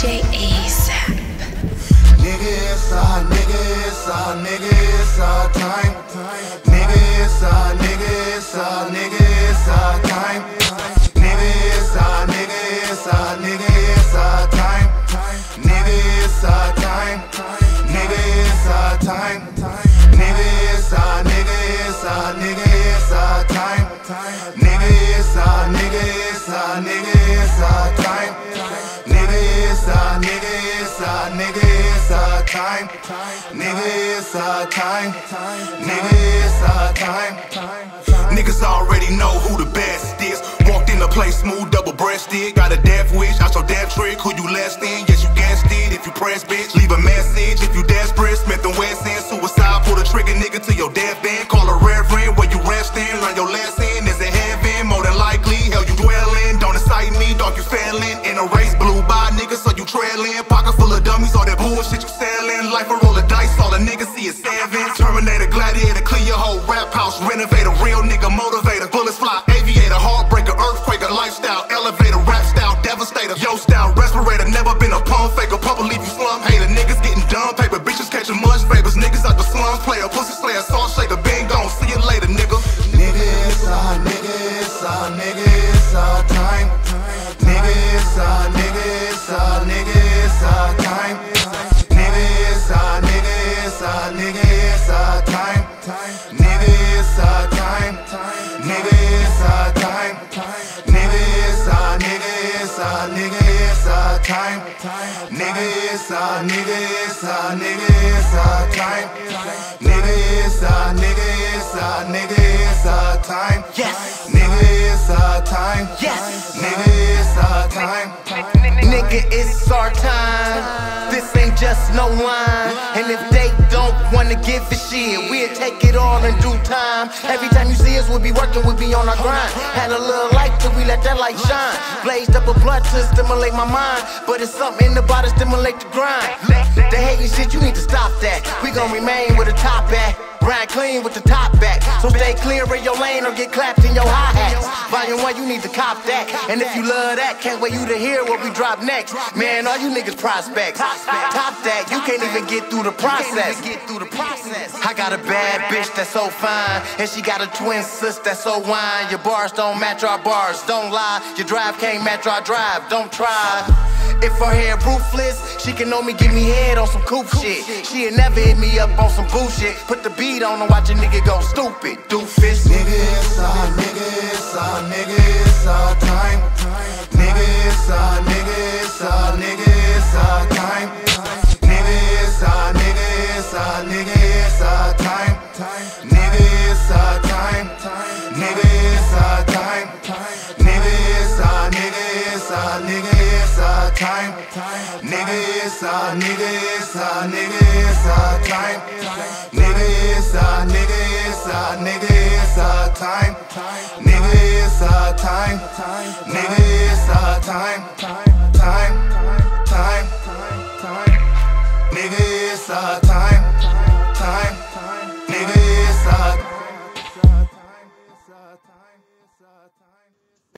DJ nigga, it's our time. Nigga, it's our, nigga, it's our, nigga, it's our time. Nigga, it's our, nigga, it's our, nigga, it's our time. Nigga, it's our time. Nigga, it's our time. Nigga, it's our, nigga, it's our, nigga, it's our time. Nigga, it's our, nigga, time. Nigga, it's our time. Nigga, it's our time. Niggas already know who the best is. Walked in the place smooth, double breasted. Got a death wish, I show death trick. Who you last in? Yes, you guessed it. If you press bitch, leave a message. If you desperate, Smith and Wesson, suicide. Pull the trigger, nigga, to your deathbed. Call a reverend where you resting. Learn your lesson. Is it heaven? More than likely, hell you dwelling. Don't excite me, dog, you failing. In a race, blue by niggas, so you trailing. Pocket full dummies, all that bullshit you selling. Life a roll of dice, all the niggas see is seven. Terminator, gladiator, clear your whole rap house. Renovate a real nigga motivator. Bullets fly, aviator, heartbreaker, earthquaker, lifestyle, elevator, rap style, devastator. Yo style, respirator, never been a pump faker. Pump leave you slum hater. Niggas getting dumb paper, bitches catching much favors. Niggas out the slums, player, pussy slayer, salt shaker. Bang gone, see you later, nigga. Nigga, it's our, nigga, it's our, nigga, time. Nigga, it's our, nigga, it's our, nigga, Nigga, it's our time. Nigga, it's our time. Nigga, it's our, nigga, it's our, nigga, it's our time. Nigga, it's our, nigga, it's our, nigga, it's our time. Nigga, it's our, nigga, it's our, nigga, it's our time. Yes. Nigga, it's our time. Yes. Nigga, it's our time. Nigga, it's our time. This ain't just no line. And if wanna give a shit, we'll take it all in due time. Every time you see us, we'll be working, we'll be on our grind. Had a little light till we let that light shine. Blazed up a blunt to stimulate my mind. But it's something in the body stimulate the grind. The hating shit, you need to stop that. We gon' remain with the top at. Grind clean with the top back. So stay clear in your lane or get clapped in your hi hats. Volume one, you need to cop that. And if you love that, can't wait you to hear what we drop next. Man, all you niggas prospects. Top that, you can't even get through the process. Get through the process. I got a bad bitch that's so fine, and she got a twin sis that's so wine. Your bars don't match our bars, don't lie. Your drive can't match our drive, don't try. If her hair ruthless, she can know me, give me head on some coop shit. She'll never hit me up on some bullshit. Put the beat on and watch a nigga go stupid, doofus. Nigga, it's our, nigga, it's our, nigga, it's our time. Nigga, it's our, nigga, it's our, nigga, it's our time. Nigga, it's our, nigga, it's our, nigga, it's our time. Nigga, it's our time. Nigga, it's our time. Nigga, it's our, nigga, it's our, nigga, our time. Nigga, it's our, nigga, it's our, nigga, it's our time. Nigga, it's our, nigga, it's our, nigga, it's our time. Nigga, it's our time. Nigga, it's our time. Time.